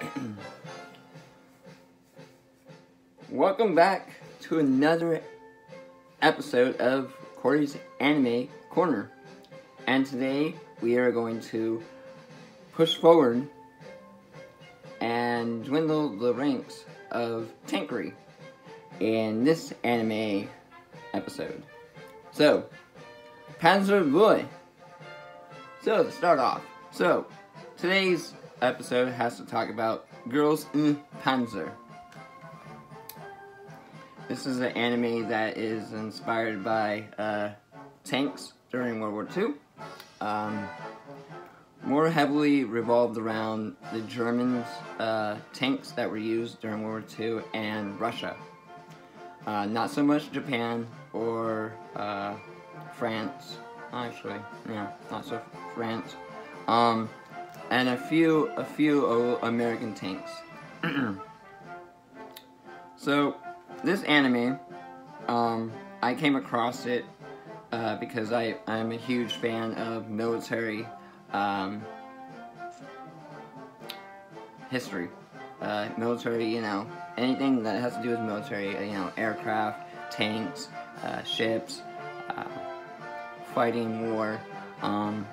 Welcome back to another episode of Corey's Anime Corner. And today we are going to push forward and dwindle the ranks of Tankery in this anime episode. So, Panzer Boy. So, to start off, so today's episode has to talk about Girls und Panzer. This is an anime that is inspired by uh, tanks during World War II. Um, more heavily revolved around the Germans' uh, tanks that were used during World War II and Russia. Uh, not so much Japan or uh, France, actually, yeah, not so France. Um, and a few, a few American tanks. so, this anime, um, I came across it uh, because I, I'm a huge fan of military um, history. Uh, military, you know, anything that has to do with military, you know, aircraft, tanks, uh, ships, uh, fighting war. Um,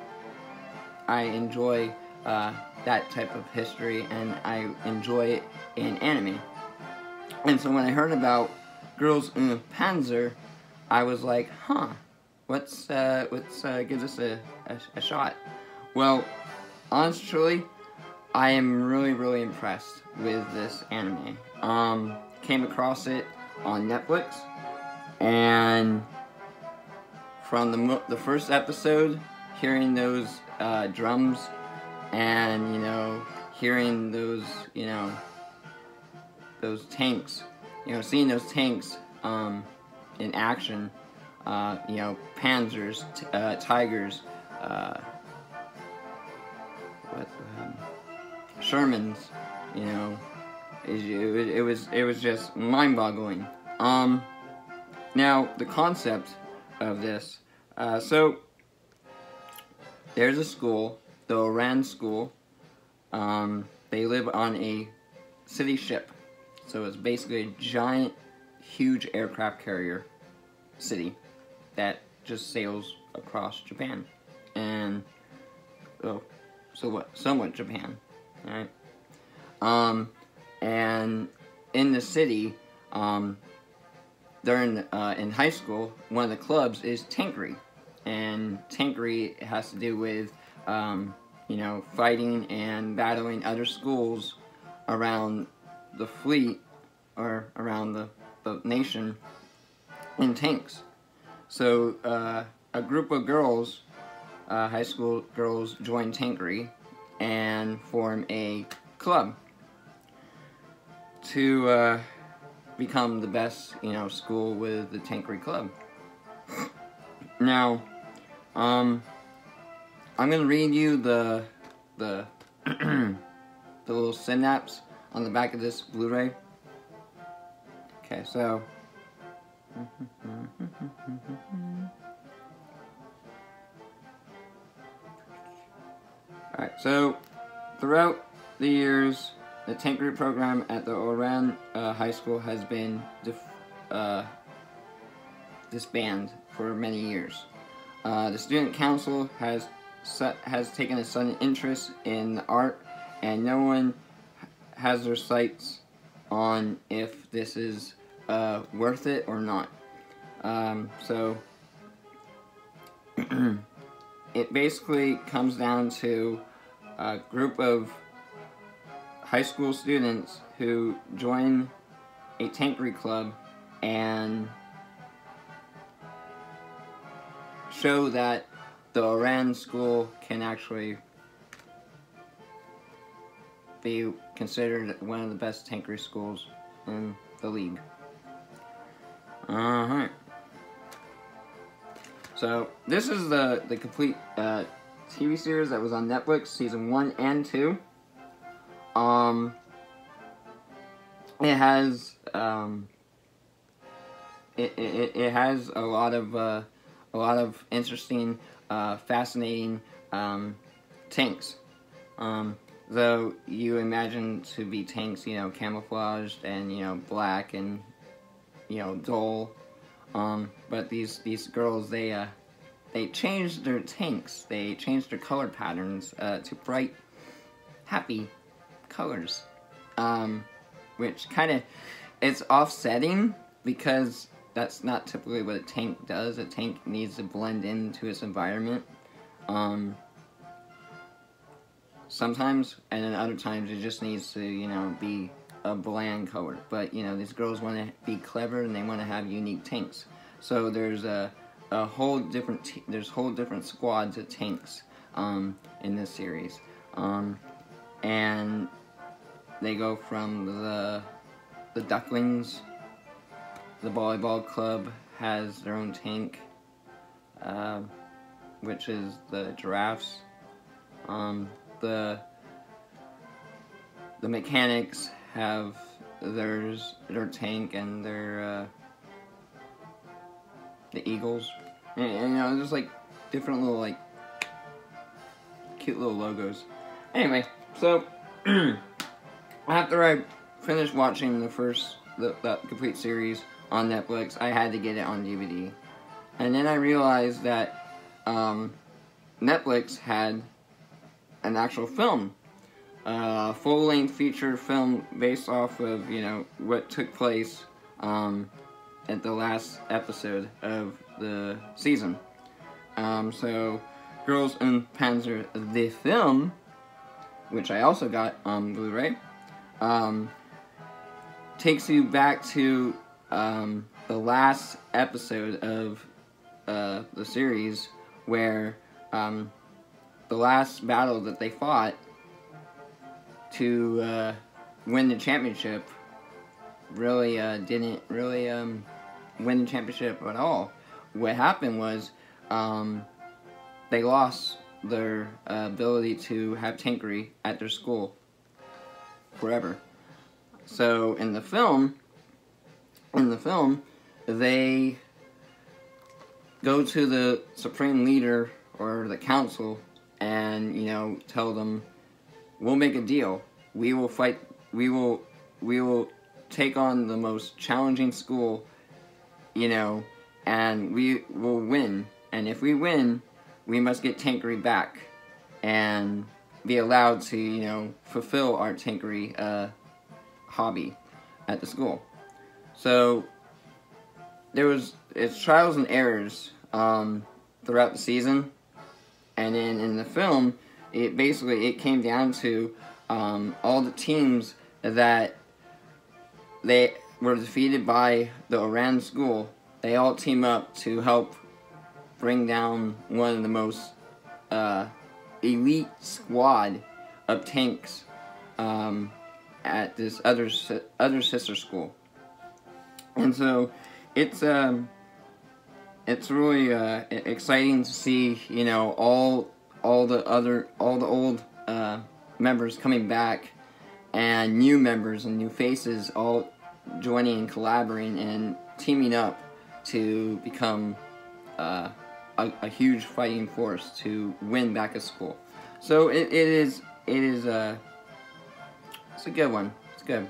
I enjoy uh, that type of history and I enjoy it in anime. And so when I heard about Girls in the Panzer, I was like, huh, let's, uh, let's uh, give this a, a, a shot. Well, honestly, I am really, really impressed with this anime. Um, came across it on Netflix, and from the the first episode, hearing those uh, drums, and you know, hearing those, you know, those tanks, you know, seeing those tanks um, in action, uh, you know, Panzers, uh, Tigers, uh, what, um, Shermans, you know, it, it, it was it was just mind-boggling. Um, now the concept of this, uh, so there's a school, the Oran School. Um, they live on a city ship, so it's basically a giant, huge aircraft carrier city that just sails across Japan, and oh, so what? Somewhat Japan, right? Um, and in the city, um, during uh, in high school, one of the clubs is Tankery, and Tankery has to do with um, you know fighting and battling other schools around the fleet or around the, the nation in tanks. So uh, a group of girls uh, high school girls join Tankery and form a club to uh, become the best, you know, school with the Tankery Club. now, um, I'm gonna read you the the the little synapse on the back of this Blu-ray. Okay, so. Alright, so throughout the years, the Tankery program at the Oran uh, High School has been uh, disbanded for many years. Uh, the student council has has taken a sudden interest in art, and no one has their sights on if this is uh, worth it or not. Um, so it basically comes down to a group of high school students who join a tankery club and show that the Iran school can actually be considered one of the best tankery schools in the league. Uh-huh. So, this is the, the complete uh, TV series that was on Netflix, season 1 and 2. Um, it has, um, it, it, it has a lot of, uh, a lot of interesting, uh, fascinating, um, tanks. Um, though you imagine to be tanks, you know, camouflaged and you know black and you know dull. Um, but these these girls, they uh, they changed their tanks. They changed their color patterns uh, to bright, happy colors, um, which kind of it's offsetting because that's not typically what a tank does. A tank needs to blend into its environment. Um, sometimes, and then other times it just needs to, you know, be a bland color. But, you know, these girls want to be clever and they want to have unique tanks. So there's a, a whole different, there's whole different squads of tanks um, in this series. Um, and they go from the, the ducklings, the volleyball club has their own tank, uh, which is the giraffes. Um, the the mechanics have theirs their tank and their uh, the eagles and, and, you know there's like different little like cute little logos anyway so after I finished watching the first the, that complete series on Netflix I had to get it on DVD and then I realized that um, Netflix had an actual film, a uh, full-length feature film based off of you know what took place um, at the last episode of the season. Um, so, Girls und Panzer the film, which I also got on Blu-ray, um, takes you back to um, the last episode of uh, the series where um, the last battle that they fought to uh, win the championship really uh, didn't really um, win the championship at all. What happened was um, they lost their uh, ability to have tankery at their school forever. So in the film, in the film, they go to the supreme leader or the council and you know tell them we'll make a deal. We will fight we will we will take on the most challenging school you know and we will win. And if we win we must get tankery back and be allowed to you know fulfill our tankery uh, hobby at the school so there was it's trials and errors um, throughout the season and then in the film, it basically it came down to um, all the teams that they were defeated by the Oran school. They all team up to help bring down one of the most uh, elite squad of tanks um, at this other other sister school. And so it's um, it's really uh, exciting to see you know all all the other all the old uh, members coming back and new members and new faces all joining and collaborating and teaming up to become uh, a, a, huge fighting force to win back at school. So it, it is it is a uh, it's a good one. It's good.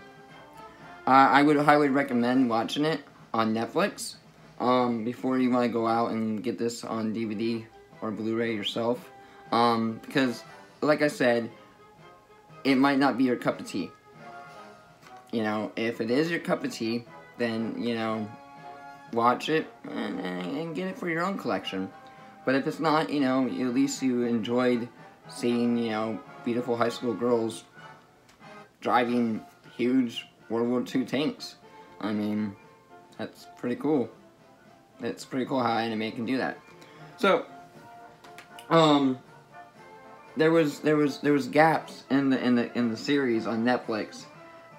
Uh, I would highly recommend watching it on Netflix um, before you want to go out and get this on DVD or Blu-ray yourself. Um, because, like I said, it might not be your cup of tea. You know, if it is your cup of tea, then, you know, watch it and, and get it for your own collection. But if it's not, you know, at least you enjoyed seeing, you know, beautiful high school girls driving huge World War II tanks. I mean, that's pretty cool. That's pretty cool how anime can do that. So, um, there was there was there was gaps in the in the in the series on Netflix,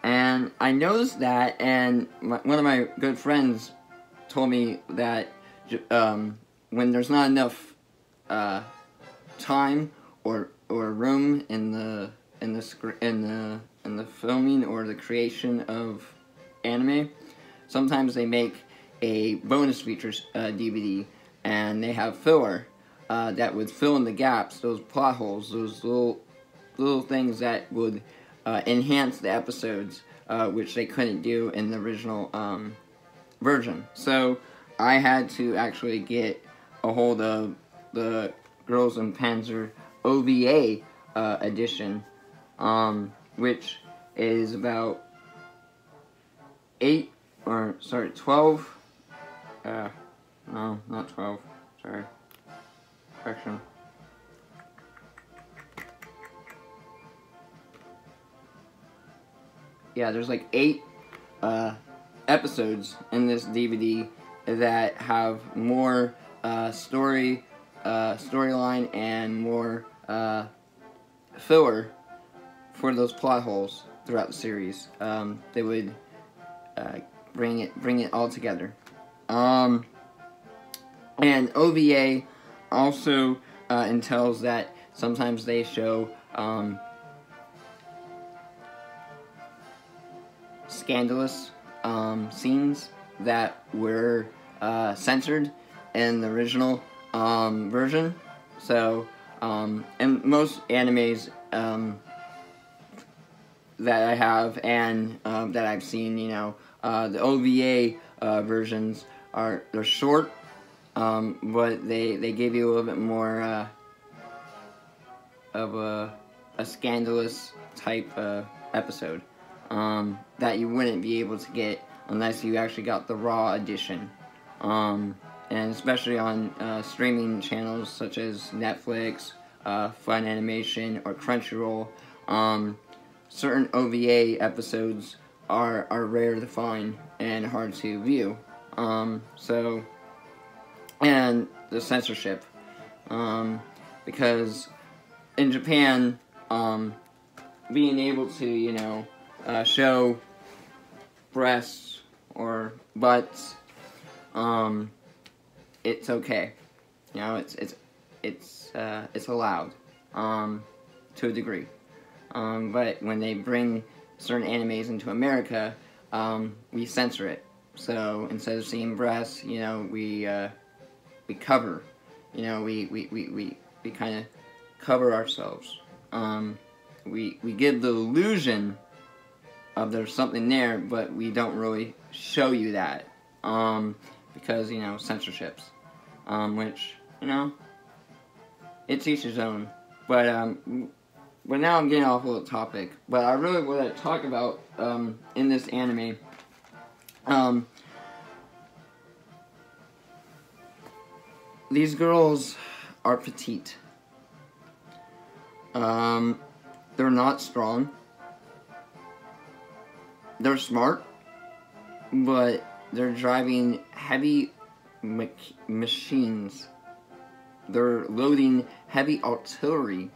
and I noticed that, and my, one of my good friends told me that um, when there's not enough uh, time or or room in the in the in the in the filming or the creation of anime, sometimes they make a bonus features uh, DVD, and they have filler uh, that would fill in the gaps, those plot holes, those little little things that would uh, enhance the episodes, uh, which they couldn't do in the original um, version. So I had to actually get a hold of the Girls und Panzer OVA uh, edition, um, which is about eight or sorry, twelve. Uh, no, not twelve. Sorry, correction. Yeah, there's like eight uh, episodes in this DVD that have more uh, story, uh, storyline, and more uh, filler for those plot holes throughout the series. Um, they would uh, bring it bring it all together. Um, and OVA also uh, entails that sometimes they show um, scandalous um, scenes that were uh, censored in the original um, version. So, um, in most animes um, that I have and um, that I've seen, you know, uh, the OVA uh, versions are they're short, um, but they they give you a little bit more uh, of a a scandalous type uh, episode um, that you wouldn't be able to get unless you actually got the raw edition. Um, and especially on uh, streaming channels such as Netflix, uh, Funimation, or Crunchyroll, um, certain OVA episodes are, are rare to find and hard to view. Um, so, and the censorship. Um, because in Japan, um, being able to, you know, uh, show breasts or butts, um, it's okay. You know, it's it's it's uh, it's allowed um, to a degree. Um, but when they bring certain animes into America, um, we censor it. So instead of seeing breasts, you know, we uh, we cover. You know, we we we we, we kind of cover ourselves. Um, we we give the illusion of there's something there, but we don't really show you that um, because you know censorships, um, which you know it's each his own. But um, but now I'm getting off a little topic. But I really want to talk about um, in this anime. Um, these girls are petite. Um, they're not strong. They're smart, but they're driving heavy machines. They're loading heavy artillery.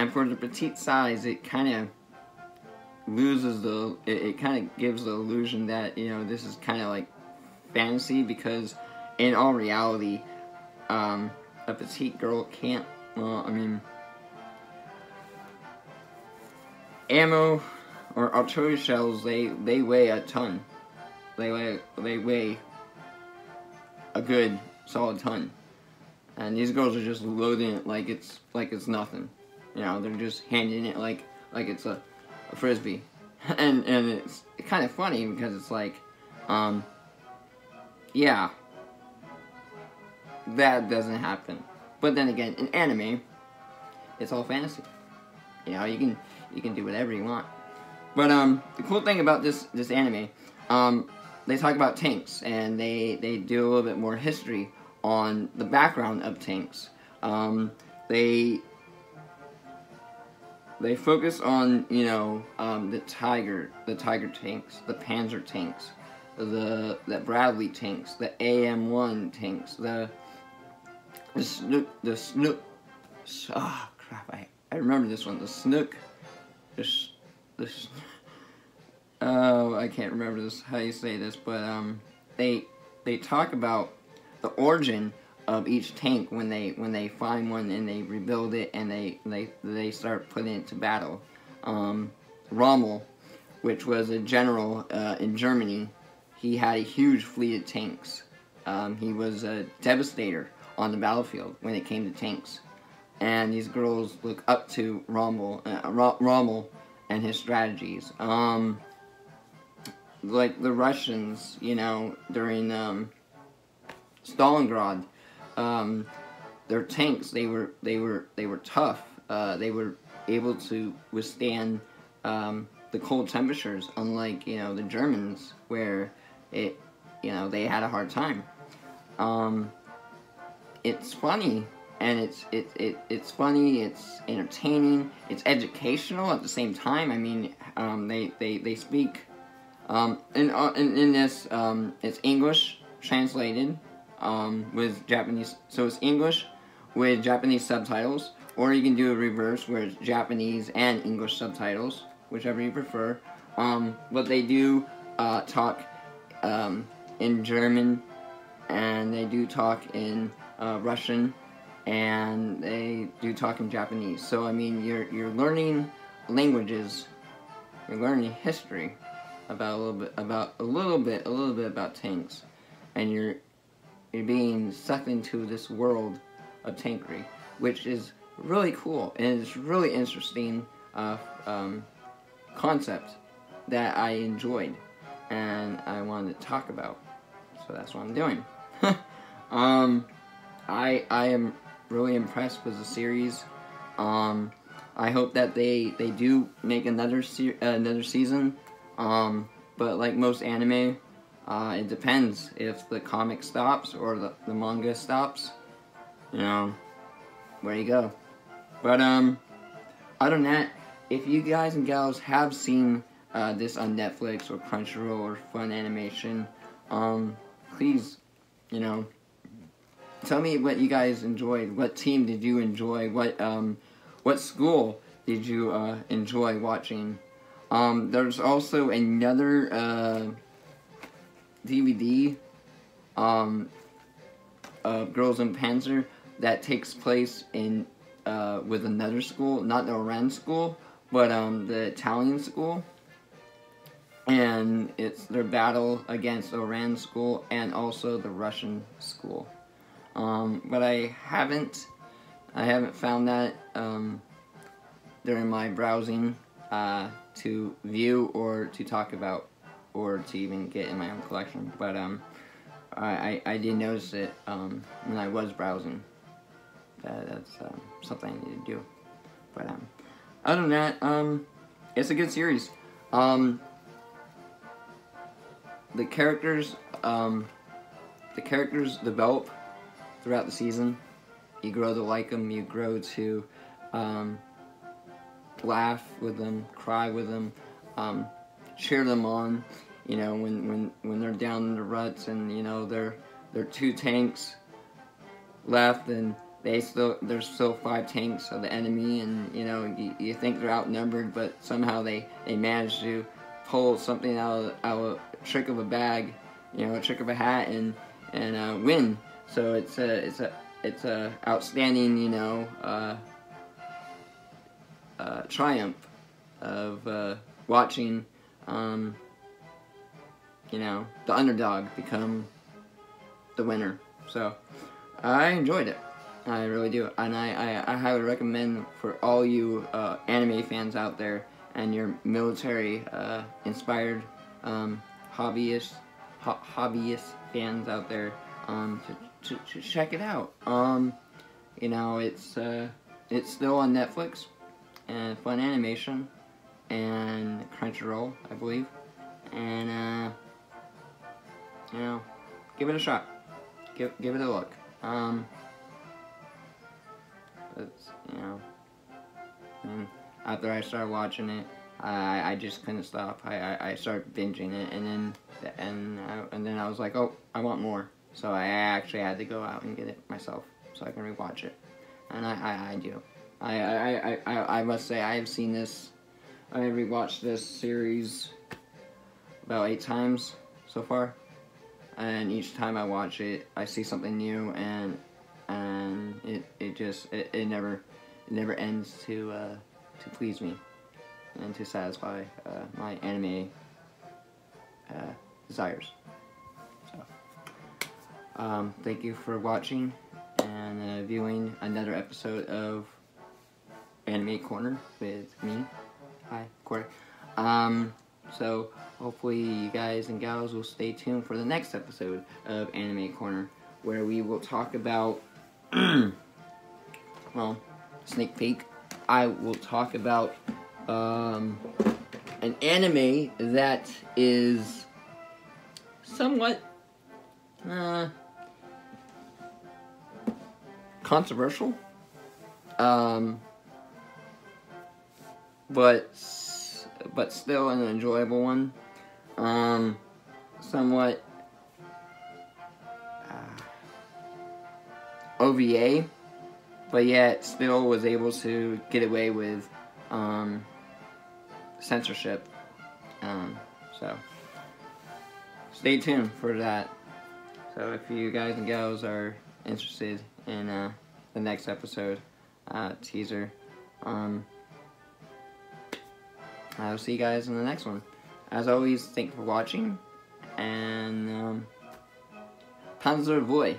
And for the petite size, it kind of loses the, it, it kind of gives the illusion that, you know, this is kind of like fantasy because in all reality, um, a petite girl can't, well, I mean, ammo or artillery shells, they, they weigh a ton. They weigh, they weigh a good solid ton. And these girls are just loading it like it's like it's nothing. You know, they're just handing it like like it's a, a frisbee. and and it's kind of funny because it's like um yeah. That doesn't happen. But then again, in anime, it's all fantasy. You know, you can you can do whatever you want. But um, the cool thing about this this anime, um, they talk about tanks and they they do a little bit more history on the background of tanks. Um, they they focus on you know um, the Tiger the Tiger tanks, the Panzer tanks, the the Bradley tanks, the AM1 tanks, the the Snook the Snook. Oh, crap! I I remember this one. The Snook this, this, oh, I can't remember this, how you say this, but, um, they, they talk about the origin of each tank when they, when they find one and they rebuild it and they, they, they start putting it to battle. Um, Rommel, which was a general, uh, in Germany, he had a huge fleet of tanks. Um, he was a devastator on the battlefield when it came to tanks. and these girls look up to Rommel, uh, Rommel and his strategies. Um, like the Russians, you know, during um, Stalingrad, um, their tanks they were they were they were tough. Uh, they were able to withstand um, the cold temperatures, unlike you know the Germans, where it you know they had a hard time. Um, it's funny and it's it, it it's funny it's entertaining it's educational at the same time i mean um, they, they they speak um, in, uh, in, in this um, it's english translated um, with japanese so it's english with japanese subtitles or you can do a reverse where it's japanese and english subtitles whichever you prefer. Um, but they do uh, talk um, in german and they do talk in uh, russian and they do talk in Japanese. So I mean, you're you're learning languages, you're learning history about a little bit about a little bit a little bit about tanks, and you're you're being sucked into this world of tankery, which is really cool and it's really interesting uh, um, concept that I enjoyed and I wanted to talk about. So that's what I'm doing. um, I I am really impressed with the series. Um, I hope that they they do make another se- another season. Um, but like most anime, uh, it depends if the comic stops or the, the manga stops. You know, where you go. But um, other than that, if you guys and gals have seen uh, this on Netflix or Crunchyroll or Funimation, um, please, you know, tell me what you guys enjoyed. What team did you enjoy? What um, what school did you uh, enjoy watching? Um, there's also another uh, DVD, um, of Girls und Panzer that takes place in uh, with another school, not the Oran school, but um, the Italian school. And it's their battle against Oran school and also the Russian school. Um, but I haven't, I haven't found that um, during my browsing uh, to view or to talk about or to even get in my own collection. But um, I, I, did notice it um, when I was browsing. That, that's um, something I need to do. But um, other than that, um, it's a good series. Um, the characters, um, the characters develop throughout the season. You grow to like them. You grow to um, laugh with them, cry with them, um, cheer them on. You know, when, when, when they're down in the ruts and you know they're they're two tanks left and they still there's still five tanks of the enemy and you know you, you think they're outnumbered but somehow they they manage to pull something out of, out of a trick of a bag you know a trick of a hat and and uh, win so it's a it's a it's a outstanding you know uh, uh, triumph of uh, watching um, you know the underdog become the winner. So I enjoyed it. I really do, and I, I, I highly recommend for all you uh, anime fans out there and your military uh, inspired um, hobbyist ho- hobbyist fans out there um, to to, to check it out. Um, you know, it's uh, it's still on Netflix and Funimation and Crunchyroll, I believe. And uh, you know, give it a shot. Give give it a look. Um, it's you know, and after I started watching it, I I just couldn't stop. I I, I started binging it, and then and I, and then I was like, oh, I want more. So I actually had to go out and get it myself so I can rewatch it. And I, I, I do. I, I, I, I must say I have seen this, I have rewatched this series about eight times so far. And each time I watch it, I see something new and and it, it just it, it never it never ends to uh, to please me and to satisfy uh, my anime uh, desires. Um, thank you for watching and uh, viewing another episode of Anime Corner with me. Hi, Corey. Um, so hopefully you guys and gals will stay tuned for the next episode of Anime Corner, where we will talk about, well, sneak peek. I will talk about um, an anime that is somewhat uh, controversial. Um, but but still an enjoyable one. Um, somewhat uh, OVA, but yet still was able to get away with um, censorship. Um, so stay tuned for that. So if you guys and gals are interested in uh, the next episode uh, teaser, um, I'll see you guys in the next one. As always, thank you for watching, and um, Panzer Boy.